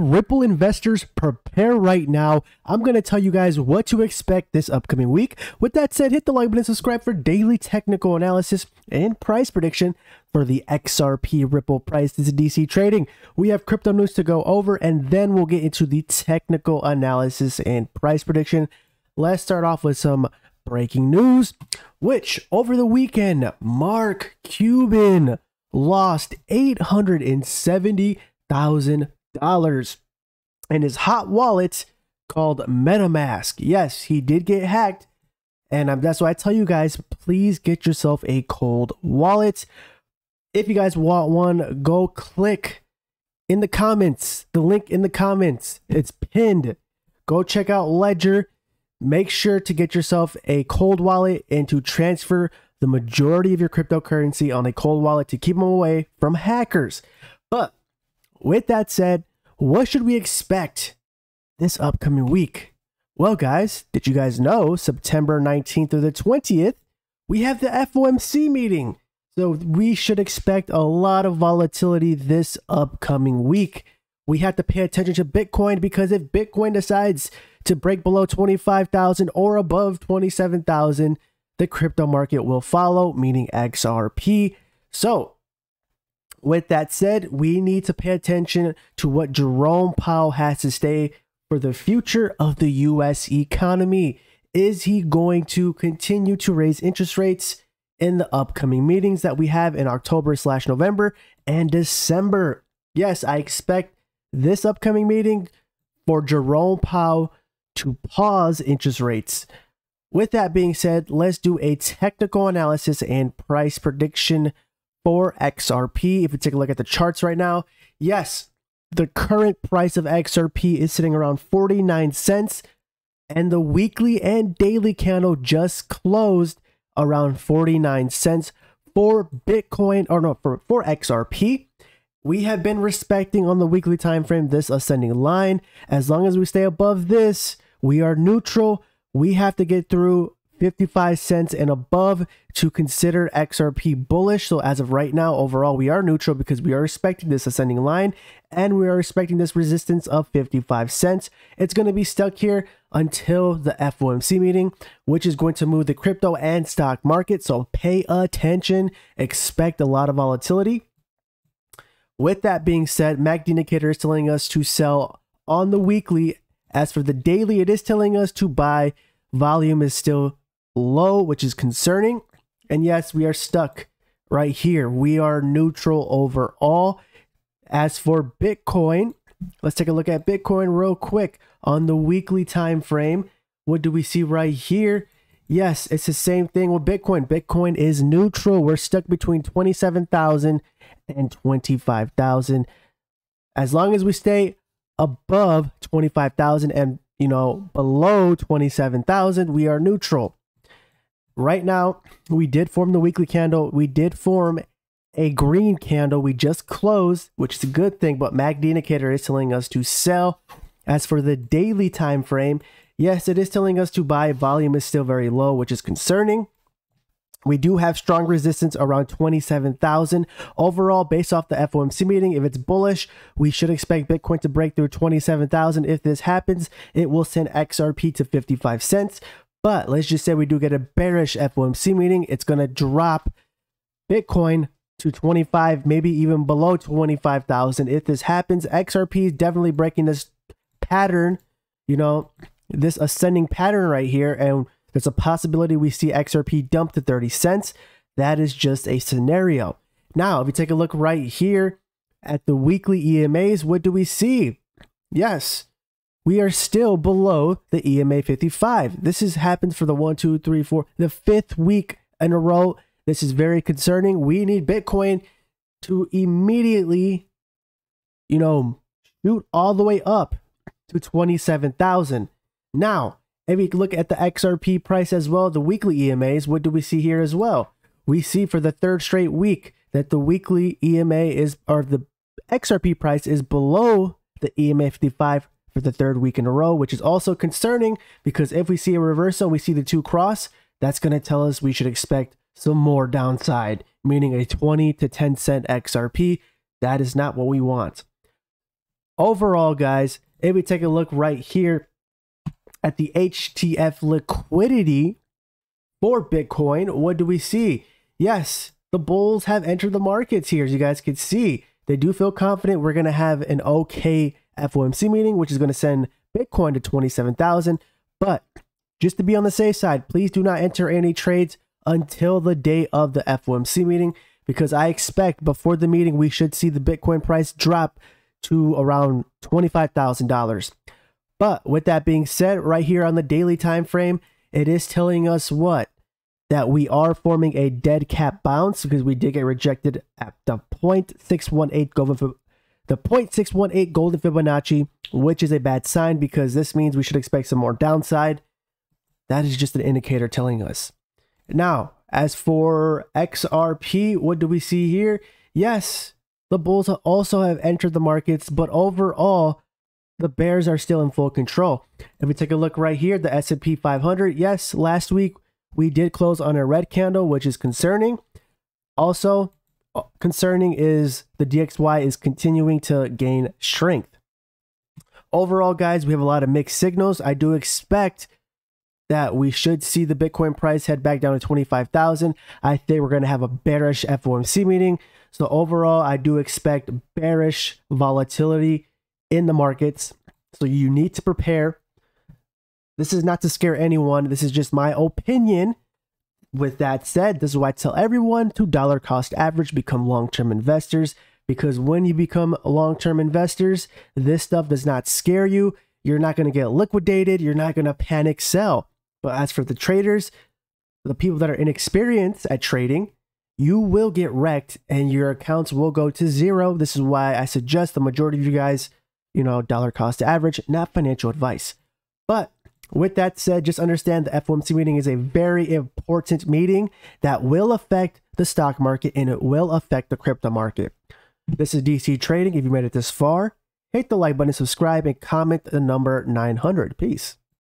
Ripple investors, prepare right now. I'm going to tell you guys what to expect this upcoming week. With that said, hit the like button, and subscribe for daily technical analysis and price prediction for the XRP Ripple price. This is DC Trading. We have crypto news to go over, and then we'll get into the technical analysis and price prediction. Let's start off with some breaking news, which over the weekend, Mark Cuban lost $870,000 in his hot wallet called MetaMask. Yes, he did get hacked. And that's why I tell you guys, please get yourself a cold wallet. If you guys want one, go click in the comments, the link in the comments. It's pinned. Go check out Ledger. Make sure to get yourself a cold wallet and to transfer the majority of your cryptocurrency on a cold wallet to keep them away from hackers. But with that said, what should we expect this upcoming week? Well, guys, did you guys know September 19th or the 20th, we have the FOMC meeting. So we should expect a lot of volatility this upcoming week. We have to pay attention to Bitcoin because if Bitcoin decides to break below 25,000 or above 27,000, the crypto market will follow, meaning XRP. So, with that said, we need to pay attention to what Jerome Powell has to say for the future of the US economy. Is he going to continue to raise interest rates in the upcoming meetings that we have in October slash November and December? Yes, I expect this upcoming meeting for Jerome Powell to pause interest rates with that being said, let's do a technical analysis and price prediction for XRP. If we take a look at the charts right now, yes, the current price of XRP is sitting around 49 cents, and the weekly and daily candle just closed around 49 cents for Bitcoin, or no, for, for XRP. We have been respecting on the weekly time frame this ascending line. As long as we stay above this, we are neutral we have to get through 55 cents and above to consider XRP bullish. So as of right now, overall, we are neutral because we are respecting this ascending line and we are respecting this resistance of 55 cents. It's going to be stuck here until the FOMC meeting, which is going to move the crypto and stock market. So pay attention, expect a lot of volatility. With that being said, MACD indicator is telling us to sell on the weekly as for the daily, it is telling us to buy. Volume is still low, which is concerning. And yes, we are stuck right here. We are neutral overall. As for Bitcoin, let's take a look at Bitcoin real quick on the weekly time frame. What do we see right here? Yes, it's the same thing with Bitcoin. Bitcoin is neutral. We're stuck between 27,000 and 25,000. As long as we stay above 25,000 and you know below 27,000 we are neutral right now we did form the weekly candle we did form a green candle we just closed which is a good thing but MACD indicator is telling us to sell as for the daily time frame yes it is telling us to buy volume is still very low which is concerning we do have strong resistance around 27,000. Overall, based off the FOMC meeting, if it's bullish, we should expect Bitcoin to break through 27,000. If this happens, it will send XRP to 55 cents. But let's just say we do get a bearish FOMC meeting, it's going to drop Bitcoin to 25, maybe even below 25,000. If this happens, XRP is definitely breaking this pattern, you know, this ascending pattern right here. And there's a possibility we see XRP dump to 30 cents. That is just a scenario. Now, if you take a look right here at the weekly EMAs, what do we see? Yes, we are still below the EMA 55. This has happened for the one, two, three, four, the fifth week in a row. This is very concerning. We need Bitcoin to immediately, you know, shoot all the way up to 27,000. Now, if we look at the XRP price as well, the weekly EMAs, what do we see here as well? We see for the third straight week that the weekly EMA is, or the XRP price is below the EMA 55 for the third week in a row, which is also concerning because if we see a reversal, we see the two cross, that's going to tell us we should expect some more downside, meaning a 20 to 10 cent XRP. That is not what we want. overall, guys, if we take a look right here at the HTF liquidity for Bitcoin, what do we see? Yes, the bulls have entered the markets here, as you guys can see. They do feel confident we're going to have an okay FOMC meeting, which is going to send Bitcoin to 27,000. But just to be on the safe side, please do not enter any trades until the day of the FOMC meeting because I expect before the meeting we should see the Bitcoin price drop to around $25,000. But with that being said, right here on the daily time frame, it is telling us what? That we are forming a dead cat bounce because we did get rejected at the 0.618 golden the 0.618 golden Fibonacci, which is a bad sign because this means we should expect some more downside. That is just an indicator telling us. Now, as for XRP, what do we see here? Yes, the bulls also have entered the markets, but overall, the bears are still in full control. If we take a look right here, the S&P 500, yes, last week we did close on a red candle, which is concerning. Also, concerning is the DXY is continuing to gain strength. Overall, guys, we have a lot of mixed signals. I do expect that we should see the Bitcoin price head back down to 25,000. I think we're going to have a bearish FOMC meeting. So overall, I do expect bearish volatility in the markets. So you need to prepare. This is not to scare anyone. This is just my opinion. With that said, this is why I tell everyone to dollar cost average, become long-term investors. Because when you become long-term investors, this stuff does not scare you. You're not going to get liquidated. You're not going to panic sell. But as for the traders, the people that are inexperienced at trading, you will get wrecked and your accounts will go to zero. This is why I suggest the majority of you guys, you know, dollar cost average, not financial advice. But with that said, just understand the FOMC meeting is a very important meeting that will affect the stock market and it will affect the crypto market. This is DC Trading. If you made it this far, hit the like button, subscribe, and comment the number 900. Peace.